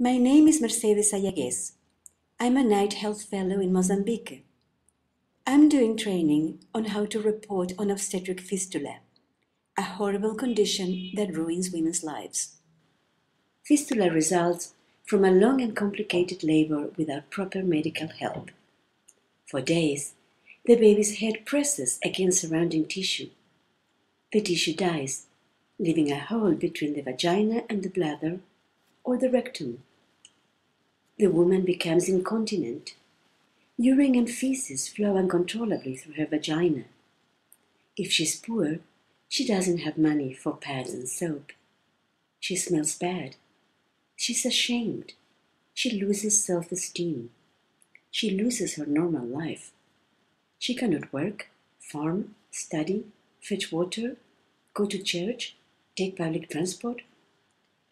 My name is Mercedes Sayagues. I'm a Knight health fellow in Mozambique. I'm doing training on how to report on obstetric fistula, a horrible condition that ruins women's lives. Fistula results from a long and complicated labor without proper medical help. For days, the baby's head presses against surrounding tissue. The tissue dies, leaving a hole between the vagina and the bladder or the rectum. The woman becomes incontinent. Urine and feces flow uncontrollably through her vagina. If she's poor, she doesn't have money for pads and soap. She smells bad. She's ashamed. She loses self esteem. She loses her normal life. She cannot work, farm, study, fetch water, go to church, take public transport.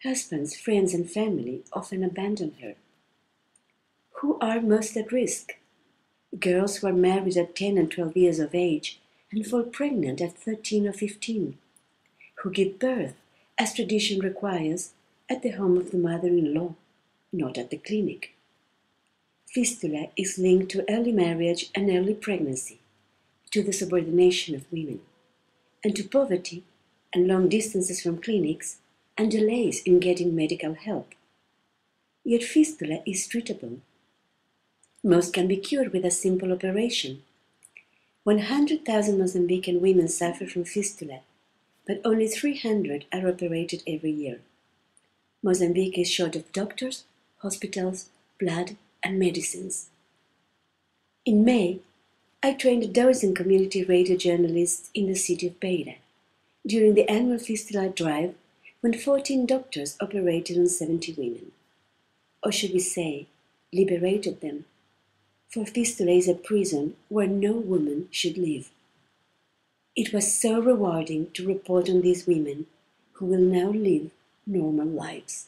Husbands, friends, and family often abandon her. Who are most at risk? Girls who are married at 10 and 12 years of age and fall pregnant at 13 or 15, who give birth, as tradition requires, at the home of the mother in law, not at the clinic. Fistula is linked to early marriage and early pregnancy, to the subordination of women, and to poverty and long distances from clinics and delays in getting medical help. Yet fistula is treatable. Most can be cured with a simple operation. 100,000 Mozambican women suffer from fistula, but only 300 are operated every year. Mozambique is short of doctors, hospitals, blood, and medicines. In May, I trained a dozen community radio journalists in the city of Beira during the annual fistula drive when 14 doctors operated on 70 women. Or should we say, liberated them, for fistula is a prison where no woman should live. It was so rewarding to report on these women who will now live normal lives.